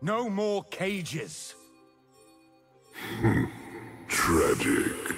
No more cages. Tragic.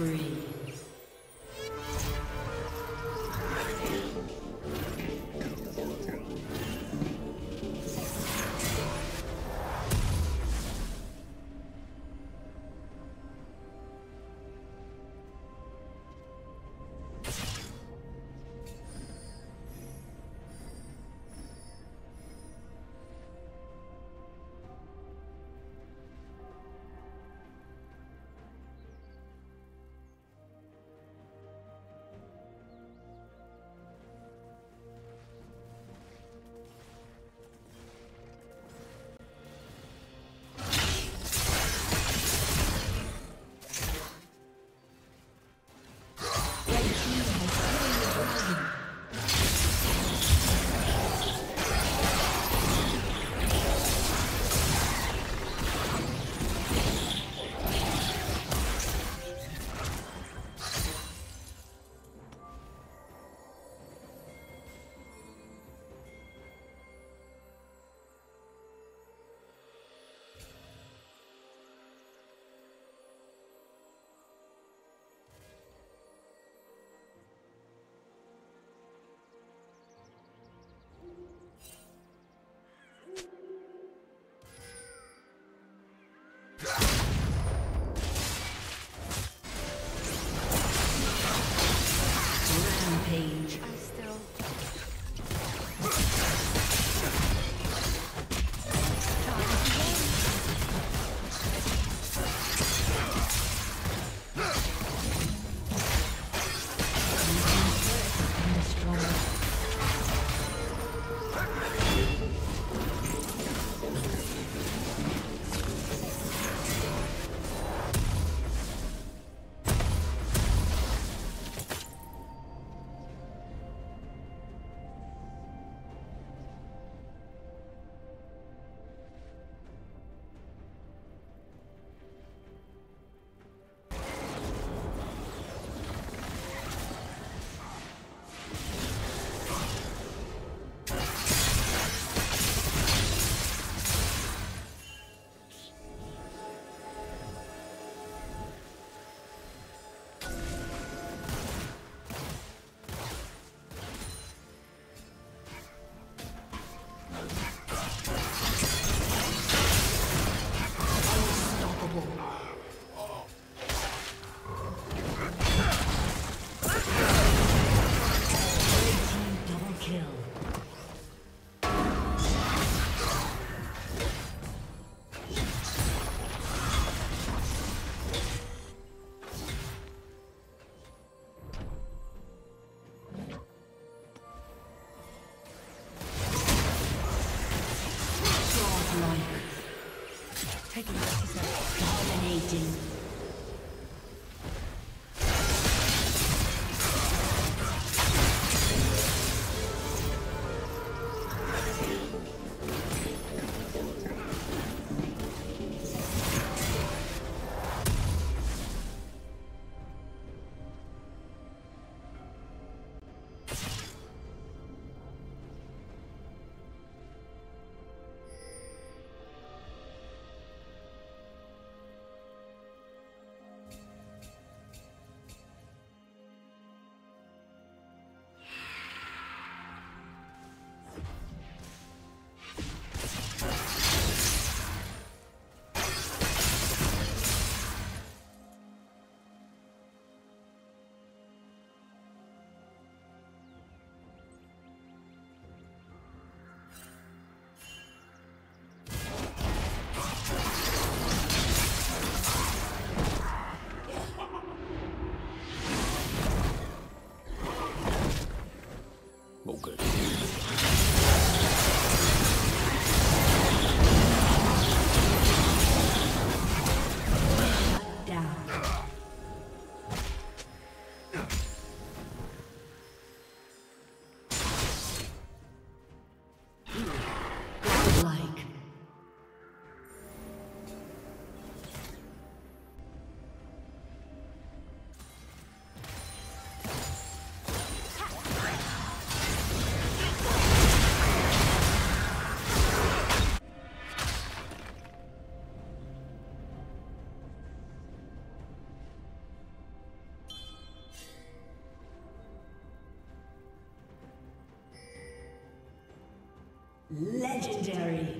Spree. Legendary.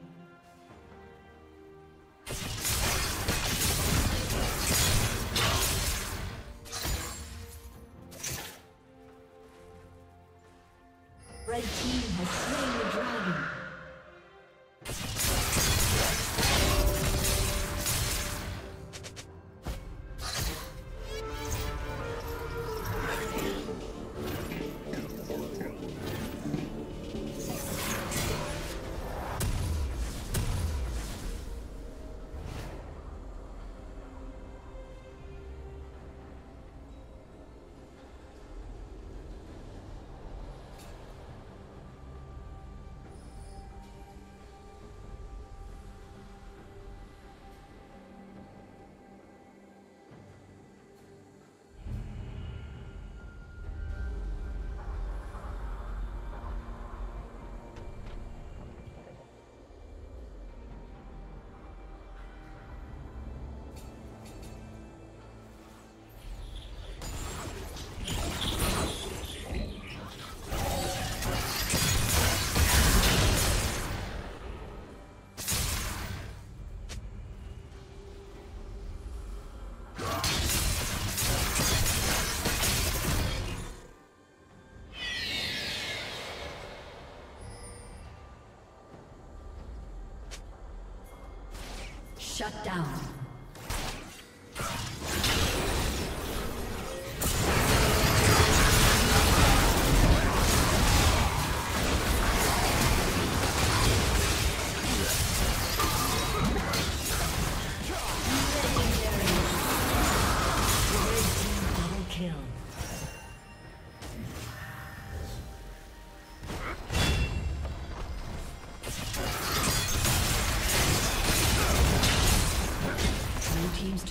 Shut down.